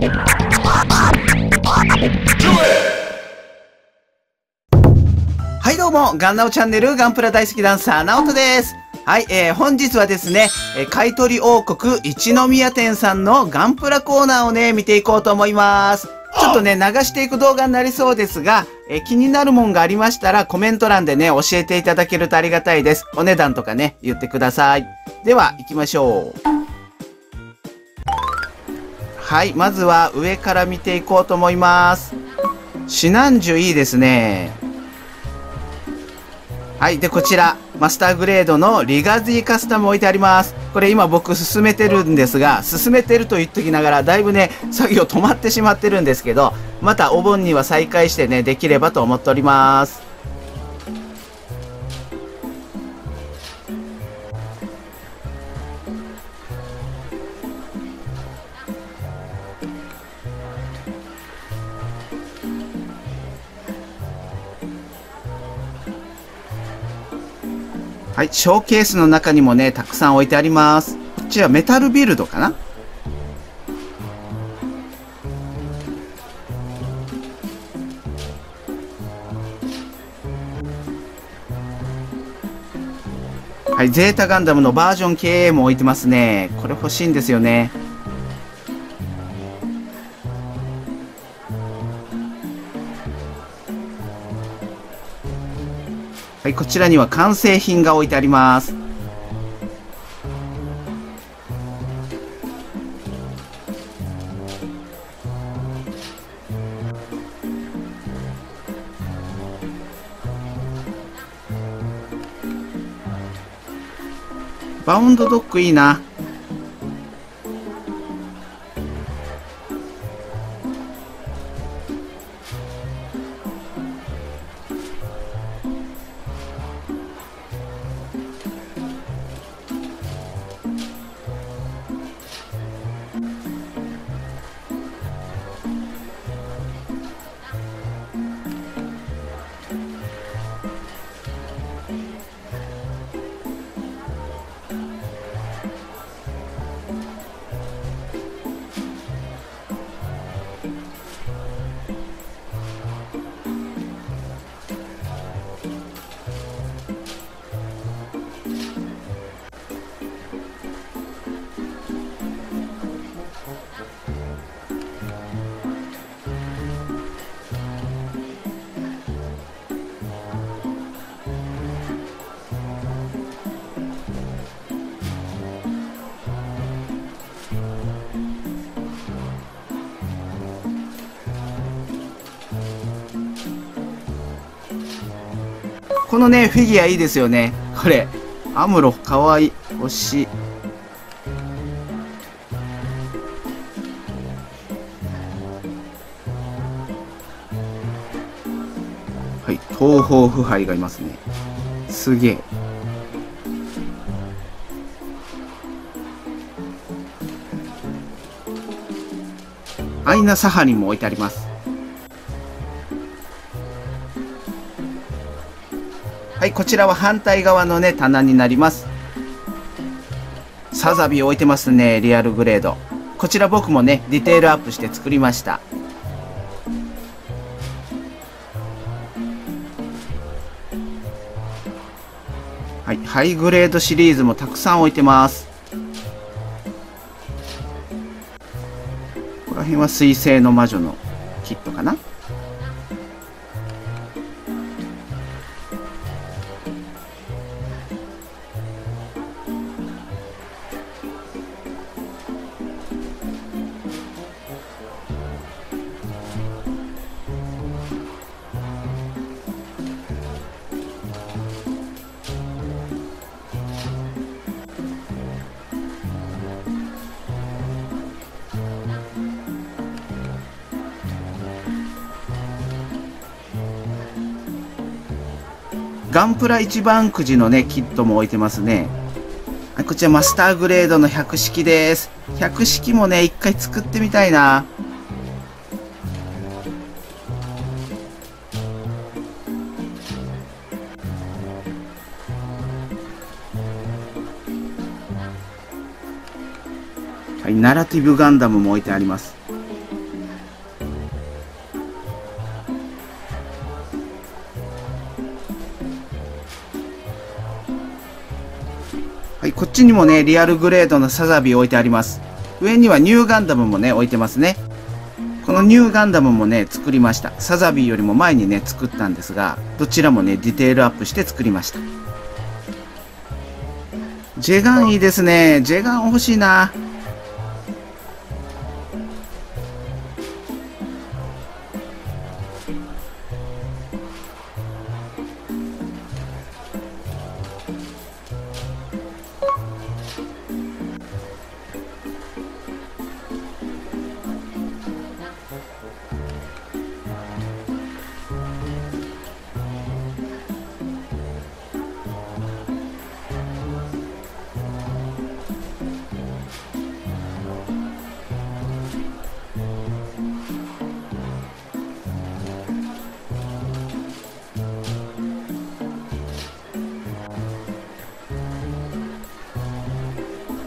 はいどうも、ガンナオチャンネルガンプラ大好きダンサー、ナオトです。はい、えー、本日はですね、えー買取王国一宮店さんのガンプラコーナーをね、見ていこうと思います。ちょっとね、流していく動画になりそうですが、えー気になるもんがありましたら、コメント欄でね、教えていただけるとありがたいです。お値段とかね、言ってください。では、行きましょう。はい、まずは上から見ていこうと思います。シナンジュいいですね。はい。で、こちら、マスターグレードのリガディカスタム置いてあります。これ今僕進めてるんですが、進めてると言っときながら、だいぶね、作業止まってしまってるんですけど、またお盆には再開してね、できればと思っております。はい。ショーケースの中にもね、たくさん置いてあります。こっちはメタルビルドかな？はい、ゼータガンダムのバージョン KA も置いてますね。これ欲しいんですよね。はい、こちらには完成品が置いてあります。バウンドドッグいいな。このね、フィギュアいいですよね。これ。アムロ、かわいい。欲し。はい。東方腐敗がいますね。すげえ。アイナ・サハリンも置いてあります。はい、こちらは反対側のね、棚になります。サザビ置いてますね、リアルグレード。こちら僕もね、ディテールアップして作りました。はい、ハイグレードシリーズもたくさん置いてます。ここら辺は水星の魔女のキットかなガンプラ一番くじのね、キットも置いてますね。こちらマスターグレードの百式です。百式もね、一回作ってみたいな。はい、ナラティブガンダムも置いてあります。はいこっちにもね、リアルグレードのサザビー置いてあります。上にはニューガンダムもね、置いてますね。このニューガンダムもね、作りました。サザビーよりも前にね、作ったんですが、どちらもね、ディテールアップして作りました。ジェガンいいですね。ジェガン欲しいな。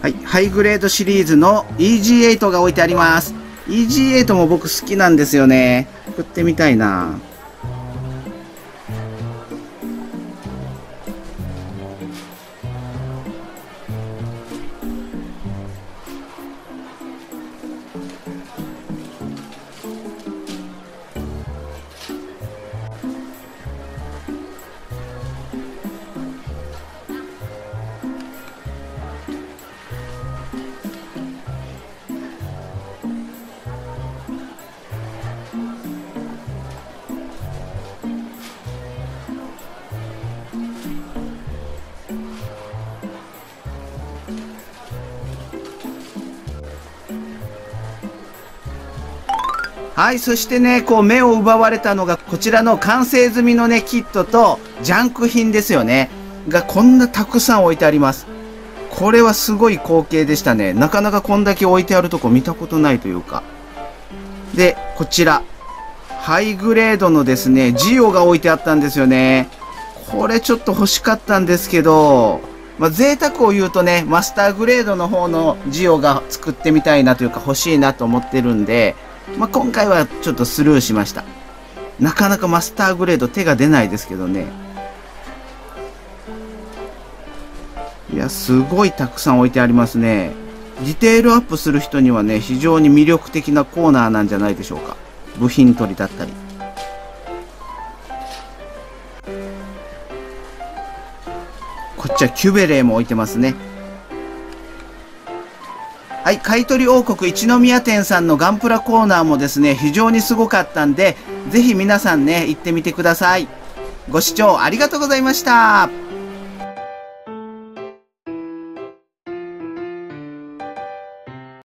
はい、ハイグレードシリーズの EG8 が置いてあります。EG8 も僕好きなんですよね。送ってみたいな。はい、そしてね、こう目を奪われたのが、こちらの完成済みのね、キットと、ジャンク品ですよね。が、こんなたくさん置いてあります。これはすごい光景でしたね。なかなかこんだけ置いてあるとこ見たことないというか。で、こちら。ハイグレードのですね、ジオが置いてあったんですよね。これちょっと欲しかったんですけど、まあ、贅沢を言うとね、マスターグレードの方のジオが作ってみたいなというか欲しいなと思ってるんで、まあ、今回はちょっとスルーしました。なかなかマスターグレード手が出ないですけどね。いや、すごいたくさん置いてありますね。ディテールアップする人にはね、非常に魅力的なコーナーなんじゃないでしょうか。部品取りだったり。こっちはキュベレーも置いてますね。はい、買取王国一宮店さんのガンプラコーナーもですね、非常にすごかったんで、ぜひ皆さんね、行ってみてください。ご視聴ありがとうございました。